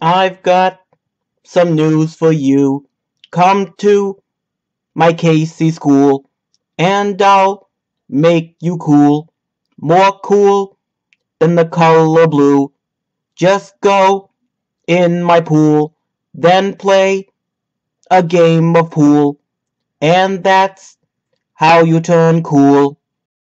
I've got some news for you. Come to my K.C. school, and I'll make you cool, more cool than the color blue. Just go in my pool, then play a game of pool, and that's how you turn cool.